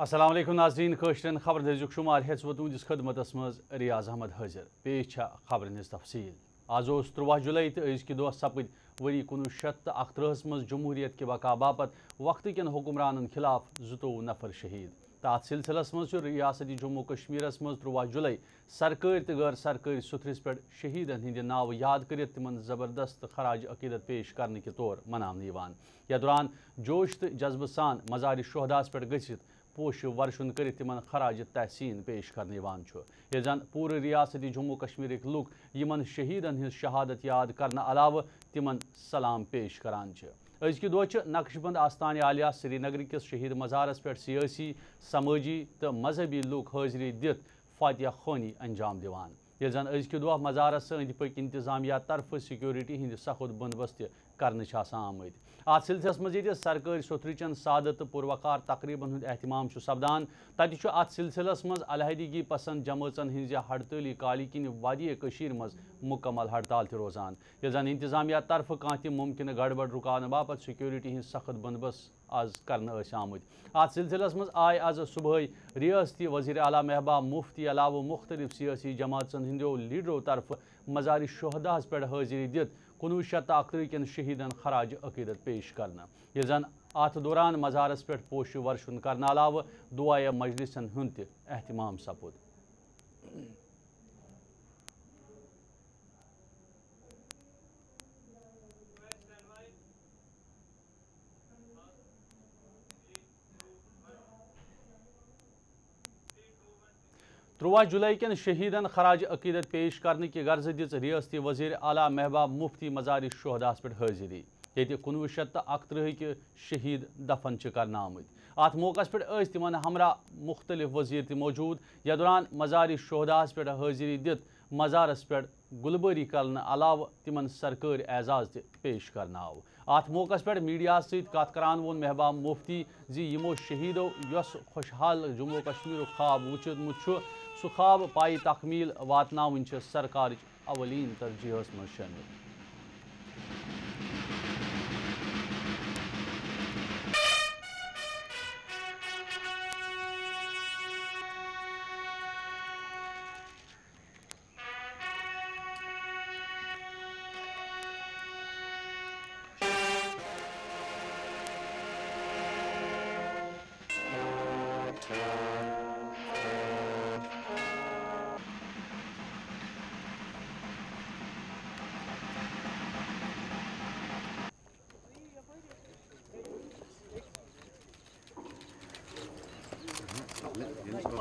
السلام علیکم ناظرین کشرین خبر دزیک شمار ہیچو تہندس خدمتس مز ریاض احمد حاضر پیش خبرن ہز تفصیل آز اس ترواہ جولائی تو ازکہ دہ سپد وری کنوہ شیت تو اخترہس مز جمہوریت کے بقا باپت وقت کن حکمرانن خلاف زتوہ نفر شہید تو سلسلس مز ریاستی جموں کشمیرس مز ترواہ جولائی سرکاری تو غیر سرکاری ستھرس پہ شہیدن ہند ناو یاد کرت تمن زبردست خراج عقیدت پیش کرنے کے طور منانے یا دوران جوش تو جذبہ سان مزار شہداس پہ گھت پوش ورشن کر تمن خراج تحسین پیش کرنے یہ زن پور ریاستی جموں کشمیرک لک یمن شہیدن ہز شہادت یاد کرنے علاوہ تمن سلام پیش کران ازکہ دہ نقش بند آستان عالیہ سری نگر کس شہید مزارس پہ سیاسی سماجی تو مذہبی لوگ حاضری دت فاتحہ خونی انجام دیوان یہ زن ازکہ دہ مزارس اند پک انتظامیہ طرف سیکورٹی ہند سخت بندوبست کرنے آمت ات سلسلس مز یہ سرکاری ستھرچن سعادت پوروکار تقریباً ہند اہتمام سپدان. تتہ ات سلسلس مز علیحدگی پسند جماعتن ہز ہڑتالی کالی کن وادی مز مکمل ہڑتال تہ روزان. یہ زن انتظامیہ طرف کھانا ممکنہ گڑبڑ رکانے باپت سیکورٹی ہند سخت بندوبست آز کرنے آمت ات سلسلس مز آئے آز صبح ریاستی وزیر اعلیٰ محباب مفتی علاوہ مختلف سیاسی جماعتن ہندو لیڈرو طرف مزار شہداس پہ حاضری دت کنوہ شیت اکتری کن شہیدن خراج عقیدت پیش کرنا۔ یہ زن ات دوران مزارس پہ پوش ورشن کرنے علاوہ دعائے مجلسن ہند اہتمام سپود ترواہ جولائی کن شہیدن خراج عقیدت پیش کرنے کی غرض دس ریاستی وزیر اعلیٰ محباب مفتی مزار شہداس پہ حاضری یہ کنوہ شیت تو اکترہ شہید دفن کرنا آمت ات موقع پہ تمن ہمراہ مختلف وزیر تہ موجود۔ یا دوران مزار شہداس پہ حاضری دت مزارس پہ گلبری کرنے علاوہ تمن سرکاری اعزاز تہ پیش کرنا آو۔ ات موقع پہ میڈیا ست کت کران وون محباب مفتی زی یمو شہیدو یس خوشحال جموں کشمیر خواب وچتمت سخاب خواب پائی تکمیل واتن سرکار اولین ترجیحس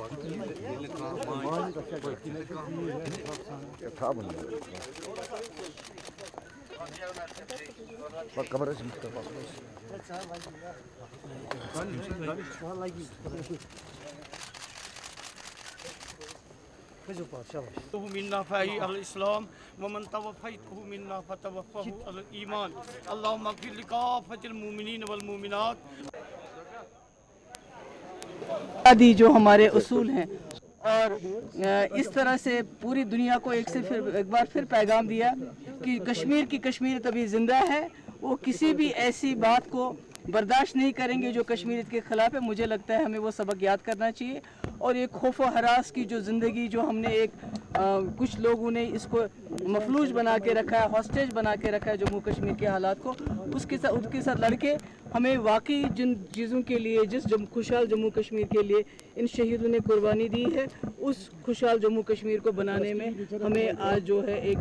من شامل کمرس منا فائی الاسلام ومن توفیته منا فتوفه على الايمان اللهم اغفر لكافة المؤمنين والمؤمنات آدی جو ہمارے اصول ہیں۔ اور اس طرح سے پوری دنیا کو ایک سے پھر، ایک بار پھر پیغام دیا کہ کشمیر کی کشمیر تبھی زندہ ہے، وہ کسی بھی ایسی بات کو برداشت نہیں کریں گے جو کشمیریت کے خلاف ہے۔ مجھے لگتا ہے ہمیں وہ سبق یاد کرنا چاہیے۔ اور ایک خوف و حراس کی جو زندگی جو ہم نے ایک کچھ لوگوں نے اس کو مفلوج بنا کے رکھا ہے، ہاسٹیج بنا کے رکھا ہے جموں کشمیر کے حالات کو، اس کے ساتھ، اس کے ساتھ لڑکے ہمیں واقعی جن چیزوں کے لیے، جس جم، خوشحال جموں کشمیر کے لیے ان شہیدوں نے قربانی دی ہے، اس خوشحال جموں کشمیر کو بنانے میں ہمیں آج جو ہے ایک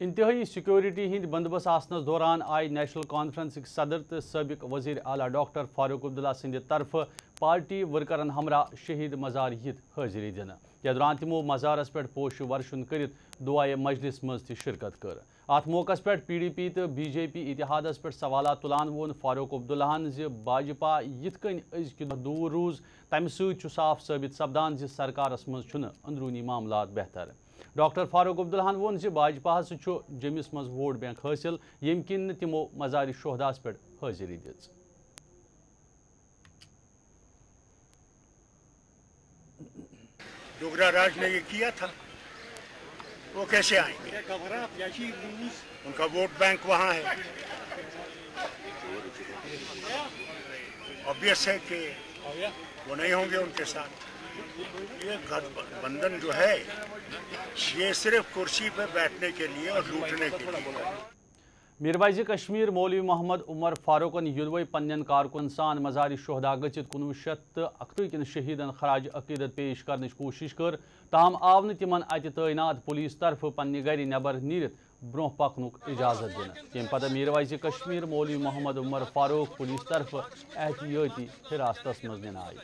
انتہائی سیکورٹی ہند بندوبست آسنس دوران آئی نیشنل کانفرنسک صدر تو سابق وزیر اعلیٰ ڈاکٹر فاروق عبداللہ سند طرف پارٹی ورکرن ہمراہ شہید مزار یت حاضری دن یا دوران تمو مزارس پہ پوش ورشن کرت دعائے مجلس مز تہ شرکت کر۔ ات موقع پہ پی ڈی پی تو بی جے پی اتحادس پہ سوالات تلان وون فاروق عبداللہن زی باجپا یت کن دور روز، تمہ ست صاف ثابت سپدان زی سرکارس مز اندرونی معاملات بہتر۔ ڈاکٹر فاروق عبدالحان وون زی باجپا جمس مز ووٹ بینک حاصل یم کن تمو مزار شہداس پہ حاضری دِژ۔ ڈوگرا راج نے یہ کیا تھا؟ وہ کیسے آئیں گے؟ ان کا ووٹ بینک وہاں ہے۔ آبیس ہے کہ وہ نہیں ہوں گے ان کے ساتھ۔ یہ گٹھبندھن جو ہے، یہ صرف کرسی پہ بیٹھنے کے لیے اور لوٹنے کے لیے۔ میروائز کشمیر مولوی محمد عمر فاروقن یلوے پنن کارکن سان مزار شہدا گچت کنوہ شیت تو کن شہیدن خراج عقیدت پیش کرنچ کوشش کر، تاہم آو تمن اتہ تعینات پولیس طرف پنہ گھر نبر نیرت برو پکن اجازت دن تم پتہ میروائز کشمیر مولوی محمد عمر فاروق پولیس طرف احتیاطی حراستس مز آئی۔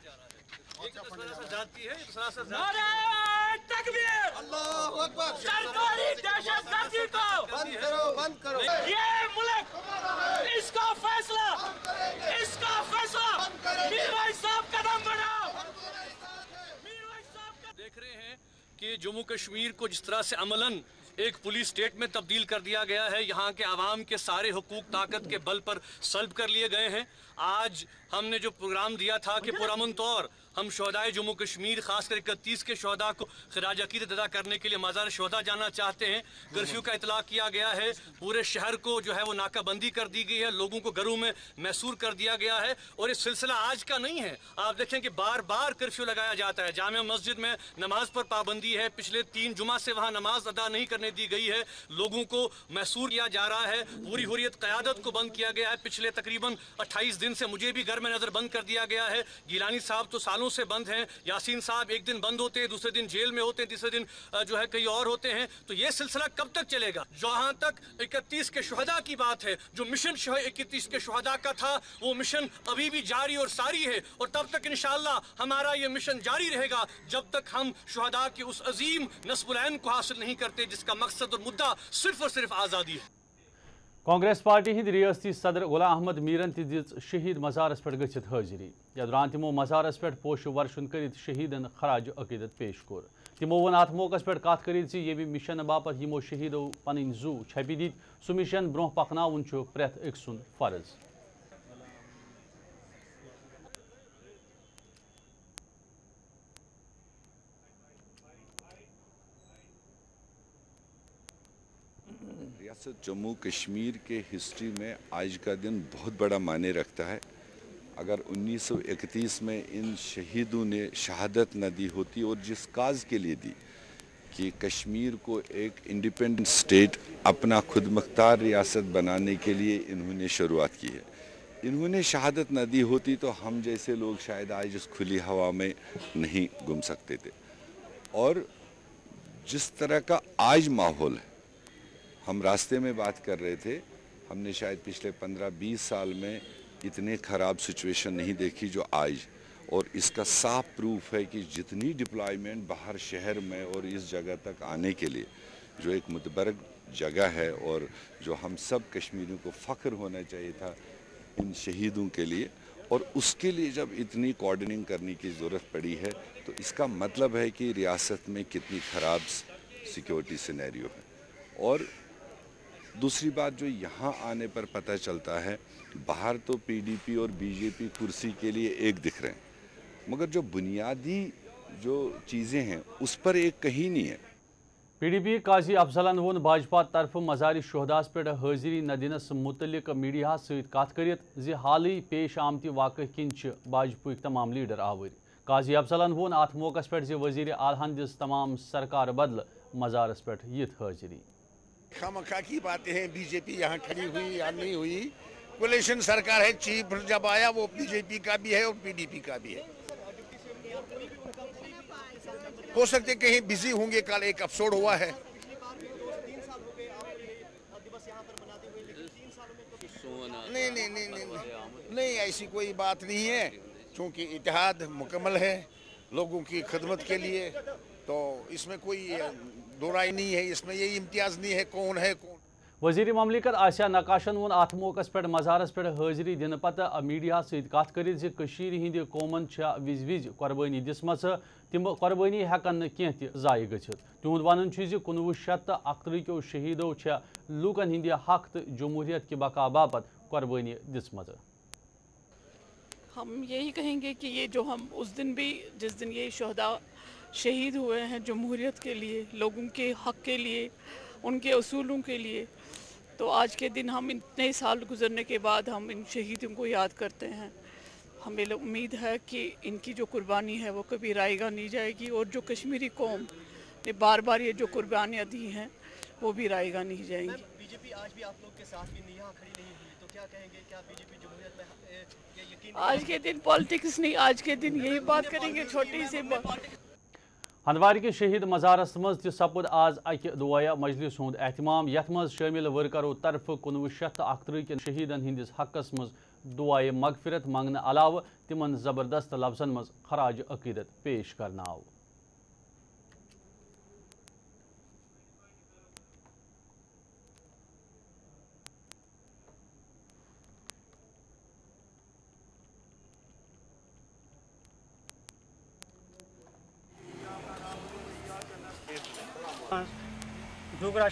دیکھ رہے ہیں کہ جموں کشمیر کو جس طرح سے عملاً ایک پولیس سٹیٹ میں تبدیل کر دیا گیا ہے یہاں کے عوام کے سارے حقوق طاقت کے بل پر سلب کر لیے گئے ہیں۔ آج ہم نے جو پروگرام دیا تھا کہ پرامن طور ہم شہدائے جموں کشمیر، خاص کر اکتیس کے شہداء کو خراج عقیدت ادا کرنے کے لیے مزار شہداء جانا چاہتے ہیں۔ کرفیو کا اطلاع کیا گیا ہے۔ پورے شہر کو جو ہے وہ ناکہ بندی کر دی گئی ہے۔ لوگوں کو گھروں میں محصور کر دیا گیا ہے۔ اور یہ سلسلہ آج کا نہیں ہے۔ آپ دیکھیں کہ بار بار کرفیو لگایا جاتا ہے۔ جامع مسجد میں نماز پر پابندی ہے۔ پچھلے تین جمعہ سے وہاں نماز ادا نہیں کرنے دی گئی ہے۔ لوگوں کو محصور کیا جا رہا ہے۔ پوری حریت قیادت کو بند کیا گیا ہے۔ پچھلے تقریباً اٹھائیس دن سے مجھے بھی گھر میں نظر بند کر دیا گیا ہے۔ گیلانی صاحب تو سالوں سے بند ہیں۔ یاسین صاحب ایک دن بند ہوتے ہیں، دوسرے دن جیل میں ہوتے ہیں، تیسرے دن جو ہے کئی اور ہوتے ہیں۔ تو یہ سلسلہ کب تک چلے گا؟ جہاں تک اکتیس کے شہداء کی بات ہے۔ جو مشن اکتیس کے شہداء کا تھا، وہ مشن ابھی بھی جاری اور ساری ہے۔ اور تب تک انشاءاللہ ہمارا یہ مشن جاری رہے گا، جب تک ہم شہداء کی اس عظیم نصب العین کو حاصل نہیں کرتے، جس کا مقصد اور مدہ صرف اور صرف آزادی ہے۔ کانگریس پارٹی ہند ریاستی صدر غلام احمد میرن تہ شہید مزارس پہ گھت حاضری۔ یا دوران تمو مزارس پہ پوش ورشن کرت شہیدن خراج عقیدت پیش کور۔ تمو ون ات موقع پہ کت کرت یہ مشن باپت یمو شہیدو پن زو چھپی دت سہ مشن برو پکناون پریت اک سن فرض۔ ریاست جموں کشمیر کے ہسٹری میں آج کا دن بہت بڑا معنی رکھتا ہے۔ اگر انیس سو اکتیس میں ان شہیدوں نے شہادت نہ دی ہوتی اور جس کاز کے لیے دی کہ کشمیر کو ایک انڈیپینڈنٹ سٹیٹ اپنا خود مختار ریاست بنانے کے لیے انہوں نے شروعات کی ہے۔ انہوں نے شہادت نہ دی ہوتی تو ہم جیسے لوگ شاید آج اس کھلی ہوا میں نہیں گم سکتے تھے۔ اور جس طرح کا آج ماحول ہے ہم راستے میں بات کر رہے تھے، ہم نے شاید پچھلے پندرہ بیس سال میں اتنے خراب سچویشن نہیں دیکھی جو آج۔ اور اس کا صاف پروف ہے کہ جتنی ڈپلائیمنٹ باہر شہر میں اور اس جگہ تک آنے کے لیے جو ایک متبرک جگہ ہے اور جو ہم سب کشمیریوں کو فخر ہونا چاہیے تھا ان شہیدوں کے لیے۔ اور اس کے لیے جب اتنی کوارڈننگ کرنے کی ضرورت پڑی ہے، تو اس کا مطلب ہے کہ ریاست میں کتنی خراب سیکیورٹی سینیریو ہے۔ اور دوسری بات جو یہاں آنے پر پتہ چلتا ہے، باہر تو پی ڈی پی اور بی جے پی کرسی کے لیے ایک دکھ رہے ہیں، مگر جو بنیادی جو چیزیں ہیں، اس پر ایک کہیں نہیں ہے۔ پی ڈی پی قاضی افضلن وون باجپا طرف مزار شہداس پہ حاضری ندینس متعلق میڈیا ست کت کرت زی حالی پیش آمتی واقع کن باجپک تمام لیڈر آور قاضی افضلن وون ات موقع پہ زی وزیر اعلیٰ تمام سرکار بدل مزارس پہ یت حاضری۔ خامخواہ کی باتیں ہیں؟ بی جے پی یہاں کھڑی ہوئی یا نہیں ہوئی؟ کولیشن سرکار ہے، چیف جب آیا وہ بی جے پی کا بھی ہے اور پی ڈی پی کا بھی ہے۔ ہو سکتے کہیں بزی ہوں گے، کل ایک اپسوڈ ہوا ہے۔ نہیں نہیں۔ نہیں، ایسی کوئی بات نہیں ہے۔ چونکہ اتحاد مکمل ہے لوگوں کی خدمت کے لیے، تو اس میں کوئی دورائی نہیں ہے اس میں یہ امتیاز نہیں ہے کون ہے کون۔ وزیر مملکت آسیا نقاشن ون ات موقع پہ مزارس پہ حاضری دن پتہ میڈیا ست کت کر ہند قومن وز وز قربانی دسم تم قربانی ہکن کی ضائع گھت تہد ون کنوہ شیت تو اکترہ کیو شہیدو لوکن ہند حق تو جمہوریت کی بقا باپت قربانی دسم ہم یہی کہیں گے کہ یہ جو ہم اس دن بھی جس دن یہ شہدا شہید ہوئے ہیں جمہوریت کے لیے لوگوں کے حق کے لیے ان کے اصولوں کے لیے۔ تو آج کے دن ہم اتنے سال گزرنے کے بعد ہم ان شہیدوں کو یاد کرتے ہیں۔ ہمیں امید ہے کہ ان کی جو قربانی ہے وہ کبھی رائے گاہ نہیں جائے گی اور جو کشمیری قوم نے بار بار یہ جو قربانیاں دی ہیں وہ بھی رائے گاہ نہیں جائیں گی۔ بی جے پی آج بھی آپ لوگ کے ساتھ بھی نہیں کھڑی نہیں ہوئی تو کیا کہیں گے؟ کیا بی جے پی جمہوریت میں آج کے دن پالیٹکس نہیں آج کے دن یہی بات کریں گے چھوٹی سی بات۔ ہندوار کے شہید مزارس مز تی سپد آز اک دعایہ مجلس ہند اہتمام یت مز شامل ورکرو طرف کنوہ شیت اکتر اکترہ کن شہیدن ہندس حقس مز دعائے مغفرت منگنے علاوہ تمن زبردست لفظن مز خراج عقیدت پیش کرنا آو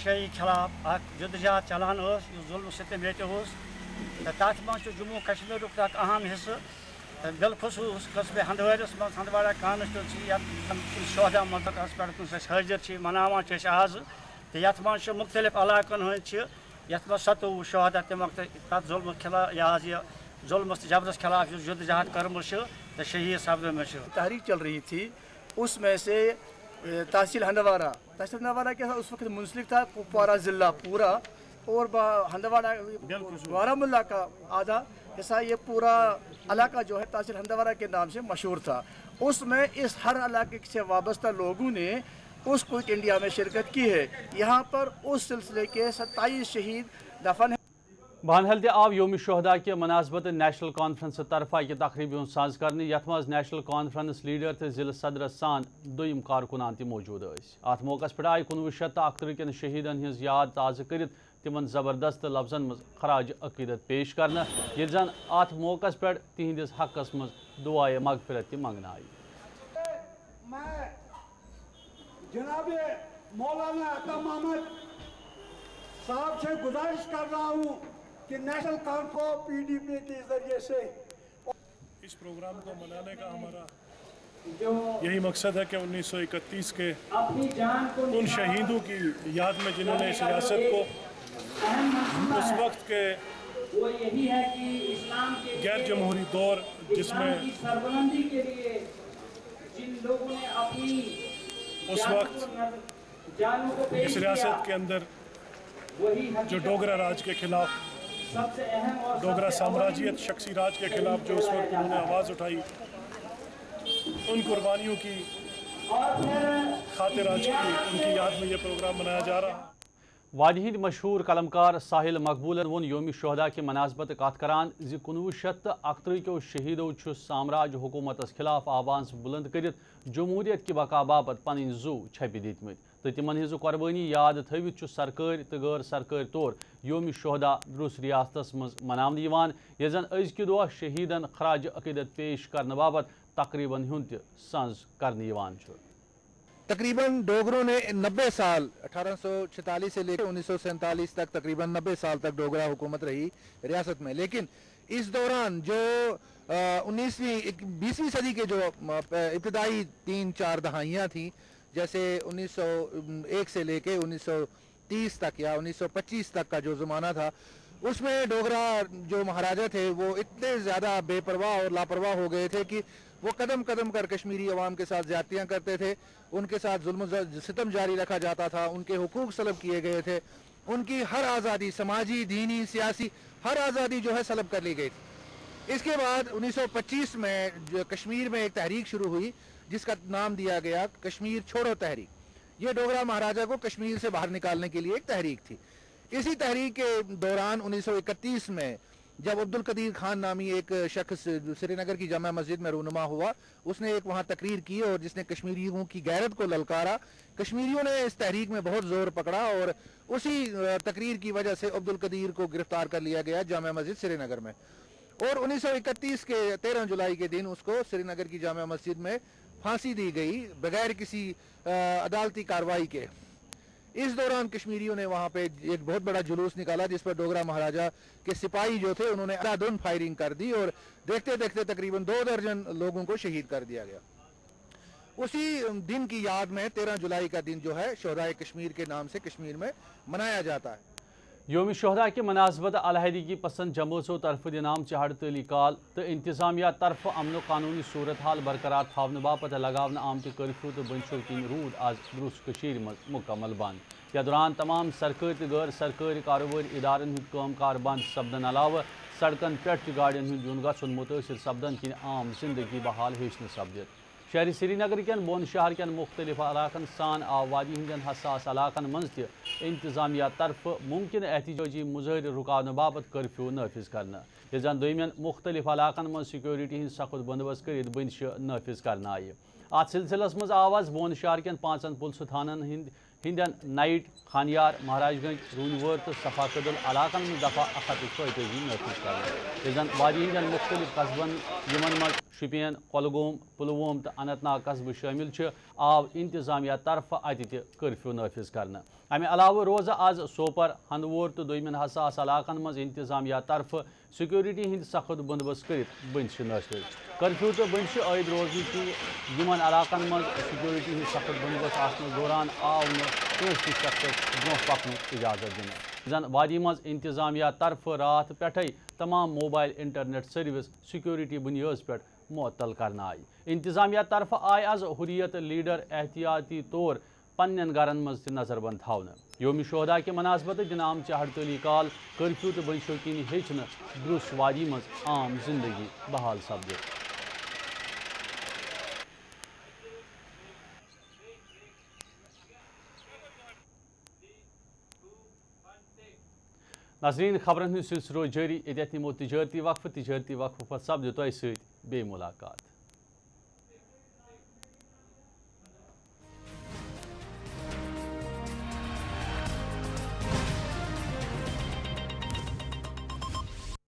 شٲہی خلاف اَکھ جدوجہد چلان ٲس یُس ظُلمہٕ سِتِم ییٚتہِ اوس تہٕ تَتھ منٛز چھُ جموں کشمیٖرُک اَکھ اَہم حِصہٕ بالخصوٗص قٕسمہِ ہنٛدوٲرِس منٛز ہنٛدواڑا کانسٹیوٗنسی یَتھ شہدا منٛز پٮ۪ٹھ یُس أسۍ حٲضِر چھِ مَناوان چھِ أسۍ آزٕ تہٕ یَتھ منٛز چھِ شہدا تِم وقتہٕ تَتھ ظُلمہٕ خلاف یہِ حظ یہِ ظُلمَس تہٕ جبرس خلاف یُس جدوجہد کٔرمٕژ چھِ تہٕ شہیٖد چل رہی تھی اس میں سے تحصیل ہندوارہ۔ تحصیل ہندوارہ کے ساتھ اس وقت منسلک تھا کپوارہ ضلع پورا اور ہندوارہ بارہ ملا کا آدھا حصہ یہ پورا علاقہ جو ہے تحصیل ہندوارہ کے نام سے مشہور تھا۔ اس میں اس ہر علاقے سے وابستہ لوگوں نے اس کوئٹ انڈیا میں شرکت کی ہے۔ یہاں پر اس سلسلے کے ستائیس شہید دفن بہانحل آو یوم شہدا کہ مناسبت نیشنل کانفرنس طرفہ یہ تقریبی ہند ساز کرنے یت مز نیشنل کانفرنس لیڈر تو ضلع صدر سان دم کارکنان تہ موجود ات موقع پہ آئی کنوہ شیت تو اکترہ کن شہیدن ہز یاد تازہ کرت تم زبردست لفظن مز خراج عقیدت پیش کرنا۔ یہ زن ات موقع پہ تہندس حقس مز دعائے مغفرت تہ منگن آئی۔ میں جناب مولانا عطا محمد صاحب سے گزارش کر رہا ہوں کہ نیشنل کام کو پی ڈی پی کے ذریعے سے اس پروگرام کو منانے کا ہمارا یہی مقصد ہے کہ انیس سو اکتیس کے ان شہیدوں کی یاد میں جنہوں نے اس ریاست کو اس وقت کے غیر جمہوری دور جس میں اس وقت اس ریاست کے اندر جو ڈوگرہ راج کے خلاف ڈوگرہ سامراجیت شخصی راج کے خلاف جو اس وقت انہوں نے آواز اٹھائی ان قربانیوں کی خاطر آج کی ان کی یاد میں یہ پروگرام بنایا جا رہا واجہید مشہور کلمکار ساحل مقبولن ون یومی شہدہ کہ مناسبت قات کران زی کنو شت اکتری کے شہیدو چھو سامراج حکومت اس خلاف آبانس بلند کرت جمہوریت کہ بقا باپت پن زو دیت دتمت تو تمن ہز قربانی یاد تھوت سرکار تو غیر سرکار طور یوم شہدا روس ریاست مز منان یہ زن ازک دہ شہیدن خراج عقیدت پیش کرنے باپت تقریباً ہند تہ سنز کر تقریباً ڈوگروں نے نبے سال اٹھارہ سو چھتالیس سے لے کے انیس سو سینتالیس تک تقریباً نبے سال تک ڈوگرا حکومت رہی ریاست میں لیکن اس دوران جو انیسویں بیسویں صدی کے جو ابتدائی تین چار دہائیاں تھیں جیسے انیس سو ایک سے لے کے انیس سو تیس تک یا انیس سو پچیس تک کا جو زمانہ تھا، اس میں ڈوگرا جو مہاراجہ تھے، وہ اتنے زیادہ بے پرواہ اور لاپرواہ ہو گئے تھے کہ وہ قدم قدم کر کشمیری عوام کے ساتھ زیادتیاں کرتے تھے، ان کے ساتھ ظلم ستم جاری رکھا جاتا تھا، ان کے حقوق سلب کیے گئے تھے، ان کی ہر آزادی، سماجی، دینی، سیاسی، ہر آزادی جو ہے سلب کر لی گئی تھی۔ اس کے بعد انیس سو پچیس میں جو کشمیر میں ایک تحریک شروع ہوئی۔ جس کا نام دیا گیا کشمیر چھوڑو تحریک۔ یہ ڈوگرا مہاراجا کو کشمیر سے باہر نکالنے کے لیے ایک تحریک تھی۔ اسی تحریک کے دوران انیس سو اکتیس میں جب عبد القدیر خان نامی ایک شخص سری نگر کی جامع مسجد میں رونما ہوا، اس نے ایک وہاں تقریر کی اور جس نے کشمیریوں کی غیرت کو للکارا، کشمیریوں نے اس تحریک میں بہت زور پکڑا اور اسی تقریر کی وجہ سے عبد القدیر کو گرفتار کر لیا گیا جامع مسجد سری نگر میں۔ اور انیس سو اکتیس کے تیرہ جولائی کے دن اس کو سری نگر کی جامع مسجد میں پھانسی دی گئی بغیر کسی عدالتی کاروائی کے۔ اس دوران کشمیریوں نے وہاں پہ ایک بہت بڑا جلوس نکالا جس پر ڈوگرا مہاراجا کے سپاہی جو تھے انہوں نے دن فائرنگ کر دی اور دیکھتے دیکھتے تقریباً دو درجن لوگوں کو شہید کر دیا گیا۔ اسی دن کی یاد میں تیرہ جولائی کا دن جو ہے شہدائے کشمیر کے نام سے کشمیر میں منایا جاتا ہے۔ یوم شہدا کے مناسبت علیحدگی پسند جماعتوں طرف دنام ہڑتالی کال، تو انتظامیہ طرف امن و قانونی صورتحال برقرار تھونے باپت لگاؤن آمت کرفیو تو بنشو کن رود آج دروس مز مکمل بند۔ یا دوران تمام سرکاری تو غیر سرکاری کاروباری ادارن ہند کام کار بند سپدن علاوہ سڑکن پہ گاڑین ہند یون گھن متاثر سپدن کن عام زندگی بحال ہیچ سپدت شہری سری نگر کن بون شہر کن مختلف علاقن سان آو وادی ہندین حساس علاقن من تہ انتظامیہ طرف ممکن احتجاجی مظاہر رکاؤن باپت کرفیو نافذ کرنا۔ یہ زن دومین مختلف علاقن من سیکورٹی ہند سخت بندوبست کرت بندش نافذ کرنا آئی۔ ات سلسلس مز آواز بون شہر کن پانچن پلس تھانن ہند ہندین نائٹ، خانیار مہاراج گنج رونور تو صفا قدل علاقن میں دفعہ اخت ژتجی نافذ کرنا۔ یہ زن وادی ہندین مختلف قصبن، یمن مز شپین کولگوم پلووم تو اننت ناگ قصبہ شامل آو انتظامیہ طرف ات کرفیو نافذ کرنا امہ علاوہ روز آز سوپر ہندوور تو دومین حساس علاقن مز انتظامیہ طرف سیکورٹی ہند سخت بندوبست کرت بندش نافذ کرفیو تو بندش عائد روزی کی یمن علاقن مز سیکورٹی ہند سخت بندوبست آسن دوران آو نس تہ شخص برو پکن اجازت دن زن وادی مز انتظامیہ طرف رات پہ تمام موبائل انٹرنیٹ سروس سیکورٹی بنیاد پہ معطل کرنا آئی انتظامیہ طرف آئی از حریت لیڈر احتیاطی طور پنن گرن مز نظر بند تھونا یوم شہدا کے مناسبت دن آمچہ ہڑتالی کال کرفیو تو بن شوقینی ہیچن وادی مز عام زندگی بحال سپدت ناظرین خبرن ہند سلسلہ جاری اتت نمو تجارتی وقفہ تجارتی وقفہ پتہ سپدِ تہ سی بے ملاقات۔